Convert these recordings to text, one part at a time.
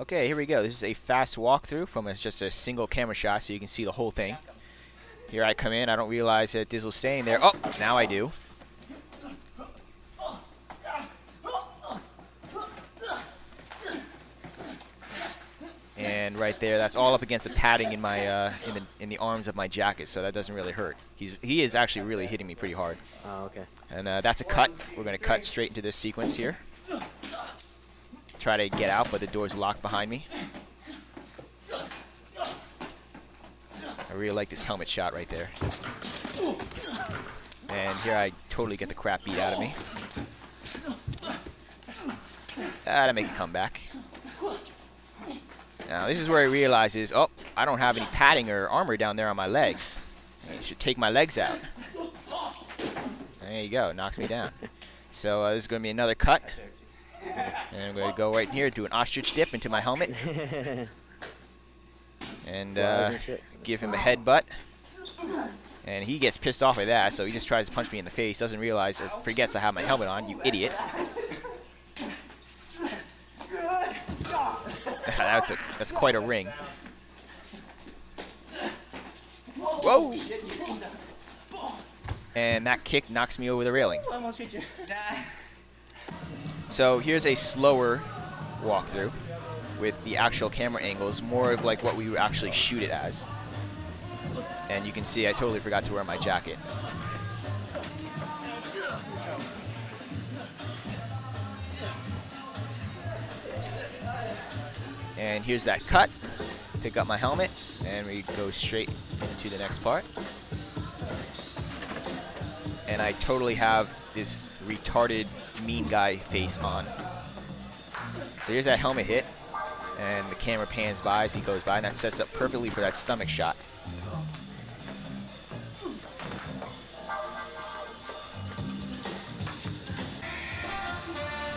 Okay, here we go. This is a fast walkthrough from a, just a single camera shot so you can see the whole thing. Here I come in. I don't realize that Dizzle's staying there. Oh, now I do. And right there, that's all up against the padding in my uh, in the in the arms of my jacket, so that doesn't really hurt. He's he is actually really hitting me pretty hard. Oh, okay. And uh, that's a cut. We're going to cut straight into this sequence here. Try to get out, but the door's locked behind me. I really like this helmet shot right there. And here I totally get the crap beat out of me. Ah, to make a comeback. Now this is where he realizes, oh, I don't have any padding or armor down there on my legs. I should take my legs out. There you go, knocks me down. So uh, this is going to be another cut. And I'm going to go right here, do an ostrich dip into my helmet. and uh, give him a headbutt. And he gets pissed off at that, so he just tries to punch me in the face, doesn't realize or forgets I have my helmet on, you idiot. that's, a, that's quite a ring. Whoa! And that kick knocks me over the railing. So here's a slower walkthrough with the actual camera angles, more of like what we would actually shoot it as. And you can see I totally forgot to wear my jacket. And here's that cut. Pick up my helmet, and we go straight into the next part. And I totally have this retarded mean guy face on. So here's that helmet hit, and the camera pans by as he goes by, and that sets up perfectly for that stomach shot.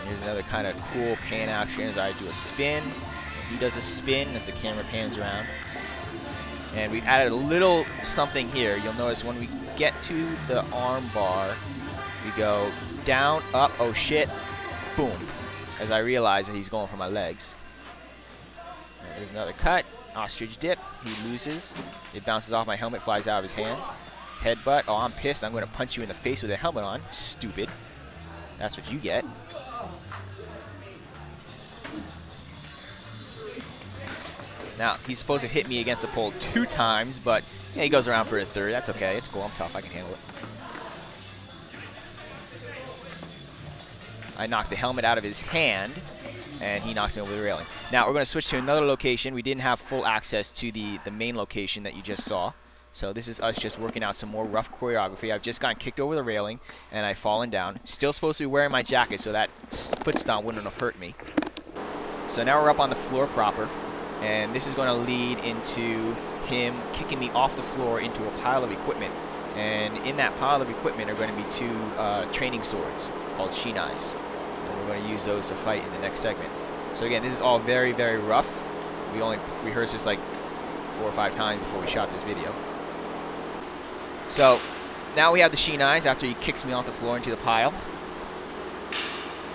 Here's another kind of cool pan action as I do a spin. He does a spin as the camera pans around. And we've added a little something here. You'll notice when we get to the arm bar, we go down, up, oh shit, boom. As I realize that he's going for my legs. There's another cut, ostrich dip, he loses. It bounces off my helmet, flies out of his hand. Headbutt, oh I'm pissed, I'm gonna punch you in the face with a helmet on. Stupid. That's what you get. Now, he's supposed to hit me against the pole two times, but yeah, he goes around for a third. That's okay. It's cool. I'm tough. I can handle it. I knock the helmet out of his hand, and he knocks me over the railing. Now, we're going to switch to another location. We didn't have full access to the, the main location that you just saw. So this is us just working out some more rough choreography. I've just gotten kicked over the railing, and I've fallen down. Still supposed to be wearing my jacket, so that foot stomp wouldn't have hurt me. So now we're up on the floor proper. And this is going to lead into him kicking me off the floor into a pile of equipment. And in that pile of equipment are going to be two uh, training swords called shinais. We're going to use those to fight in the next segment. So again, this is all very, very rough. We only rehearsed this like four or five times before we shot this video. So now we have the shinais after he kicks me off the floor into the pile.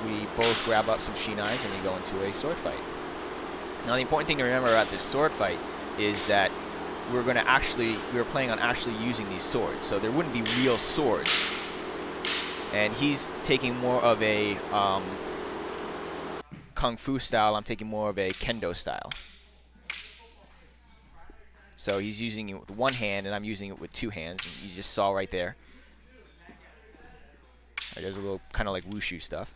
We both grab up some shinais and we go into a sword fight. Now the important thing to remember about this sword fight is that we're going to actually, we were planning on actually using these swords. So there wouldn't be real swords. And he's taking more of a um, Kung Fu style. I'm taking more of a Kendo style. So he's using it with one hand and I'm using it with two hands. And you just saw right there. There's a little kind of like wushu stuff.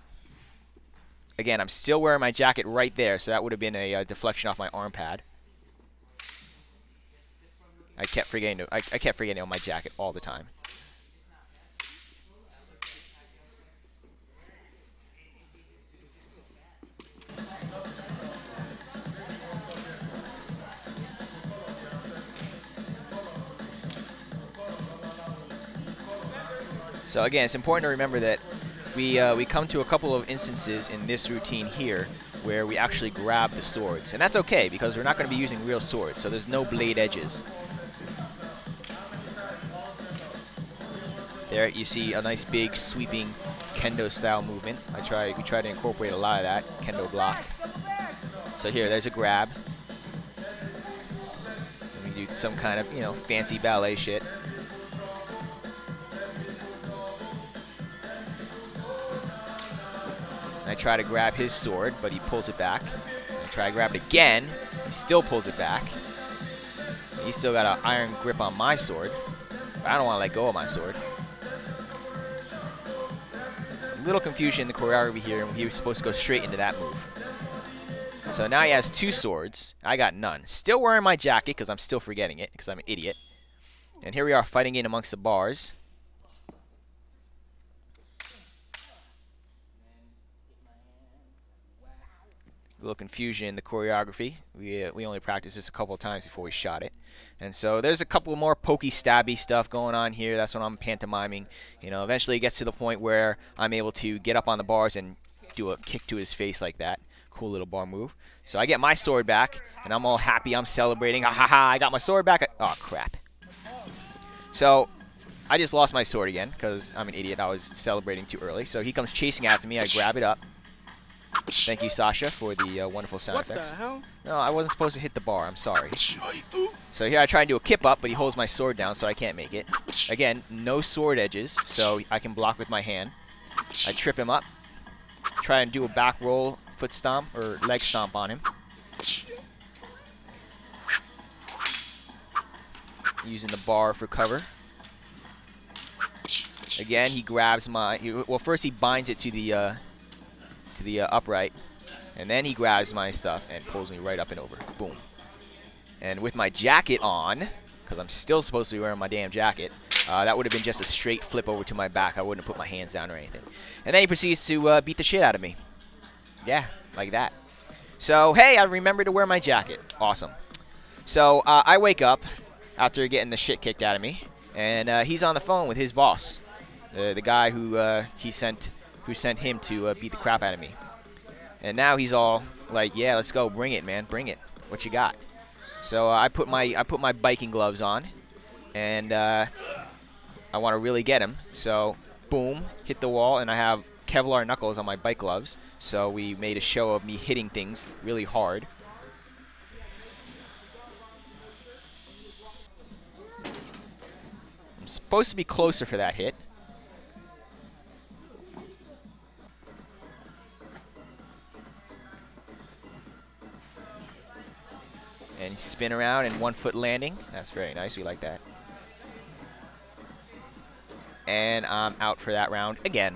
Again, I'm still wearing my jacket right there, so that would have been a uh, deflection off my arm pad. I kept forgetting to, I, I kept forgetting on my jacket all the time. So again, it's important to remember that we, uh, we come to a couple of instances in this routine here where we actually grab the swords. And that's okay because we're not going to be using real swords, so there's no blade edges. There you see a nice big sweeping kendo style movement. I try we try to incorporate a lot of that kendo block. So here, there's a grab. We do some kind of, you know, fancy ballet shit. Try to grab his sword, but he pulls it back. I try to grab it again. He still pulls it back. He's still got an iron grip on my sword. I don't want to let go of my sword. A little confusion in the choreography here, he was supposed to go straight into that move. So now he has two swords. I got none. Still wearing my jacket because I'm still forgetting it because I'm an idiot. And here we are fighting in amongst the bars. Little confusion in the choreography. We, uh, we only practiced this a couple of times before we shot it. And so there's a couple more pokey stabby stuff going on here. That's what I'm pantomiming. You know, eventually it gets to the point where I'm able to get up on the bars and do a kick to his face like that. Cool little bar move. So I get my sword back, and I'm all happy. I'm celebrating. Ah, ha ha, I got my sword back. Oh, crap. So I just lost my sword again because I'm an idiot. I was celebrating too early. So he comes chasing after me. I grab it up. Thank you, Sasha, for the uh, wonderful sound what effects. the hell? No, I wasn't supposed to hit the bar. I'm sorry. So here I try and do a kip up, but he holds my sword down, so I can't make it. Again, no sword edges, so I can block with my hand. I trip him up. Try and do a back roll, foot stomp, or leg stomp on him. Using the bar for cover. Again, he grabs my... He, well, first he binds it to the... Uh, to the uh, upright, and then he grabs my stuff and pulls me right up and over. Boom. And with my jacket on, because I'm still supposed to be wearing my damn jacket, uh, that would have been just a straight flip over to my back. I wouldn't have put my hands down or anything. And then he proceeds to uh, beat the shit out of me. Yeah, like that. So, hey, I remembered to wear my jacket. Awesome. So, uh, I wake up after getting the shit kicked out of me, and uh, he's on the phone with his boss, the, the guy who uh, he sent who sent him to uh, beat the crap out of me. And now he's all like, "Yeah, let's go, bring it, man, bring it. What you got?" So uh, I put my I put my biking gloves on, and uh, I want to really get him. So boom, hit the wall, and I have Kevlar knuckles on my bike gloves. So we made a show of me hitting things really hard. I'm supposed to be closer for that hit. And spin around and one foot landing. That's very nice. We like that. And I'm out for that round again.